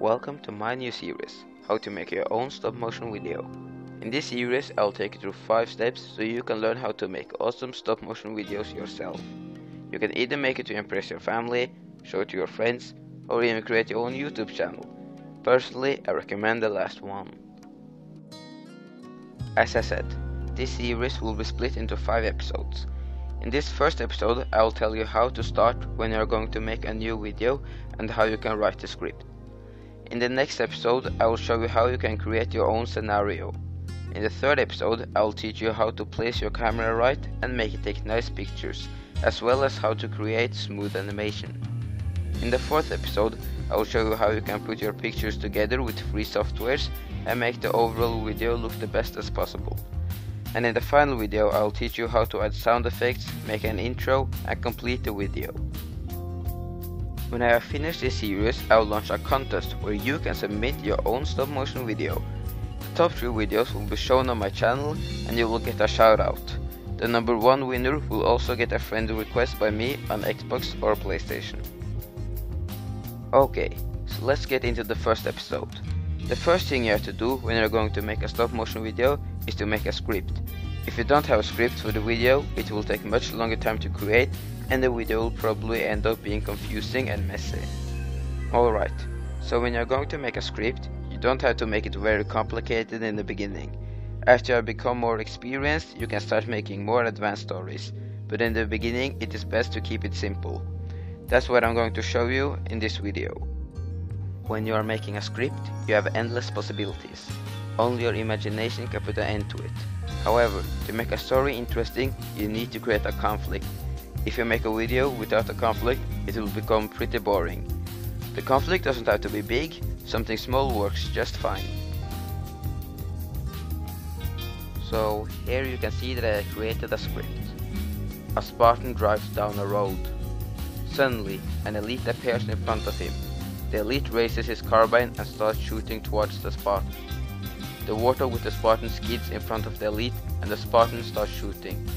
Welcome to my new series, How to Make Your Own Stop Motion Video. In this series, I'll take you through 5 steps so you can learn how to make awesome stop motion videos yourself. You can either make it to impress your family, show it to your friends, or even create your own YouTube channel. Personally, I recommend the last one. As I said, this series will be split into 5 episodes. In this first episode, I will tell you how to start when you are going to make a new video and how you can write the script. In the next episode, I will show you how you can create your own scenario. In the third episode, I will teach you how to place your camera right and make it take nice pictures, as well as how to create smooth animation. In the fourth episode, I will show you how you can put your pictures together with free softwares and make the overall video look the best as possible. And in the final video, I will teach you how to add sound effects, make an intro and complete the video. When I have finished this series, I will launch a contest where you can submit your own stop motion video The top 3 videos will be shown on my channel and you will get a shout out. The number 1 winner will also get a friend request by me on Xbox or PlayStation. Okay, so let's get into the first episode. The first thing you have to do when you're going to make a stop motion video is to make a script. If you don't have a script for the video, it will take much longer time to create and the video will probably end up being confusing and messy. Alright, so when you're going to make a script, you don't have to make it very complicated in the beginning. After you become more experienced, you can start making more advanced stories, but in the beginning it is best to keep it simple. That's what I'm going to show you in this video. When you are making a script, you have endless possibilities. Only your imagination can put an end to it. However, to make a story interesting, you need to create a conflict. If you make a video without a conflict, it will become pretty boring. The conflict doesn't have to be big, something small works just fine. So here you can see that I created a script. A Spartan drives down a road. Suddenly, an elite appears in front of him. The elite raises his carbine and starts shooting towards the Spartan. The Warthog with the Spartan skids in front of the elite and the Spartan starts shooting.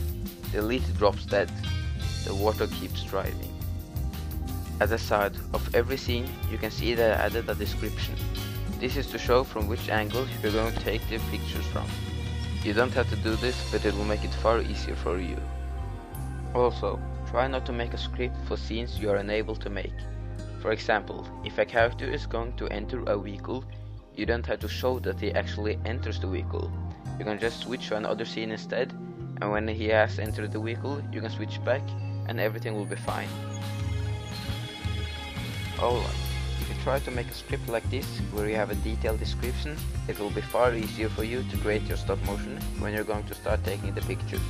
The elite drops dead. The Warthog keeps driving. At the side of every scene you can see that I added a description. This is to show from which angle you're going to take the pictures from. You don't have to do this, but it will make it far easier for you. Also, try not to make a script for scenes you are unable to make. For example, if a character is going to enter a vehicle, you don't have to show that he actually enters the vehicle. You can just switch to another scene instead, and when he has entered the vehicle, you can switch back and everything will be fine. Alright, if you try to make a script like this, where you have a detailed description, it will be far easier for you to create your stop motion when you're going to start taking the pictures.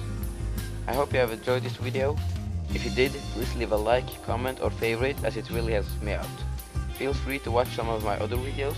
I hope you have enjoyed this video. If you did, please leave a like, comment or favorite as it really helps me out. Feel free to watch some of my other videos.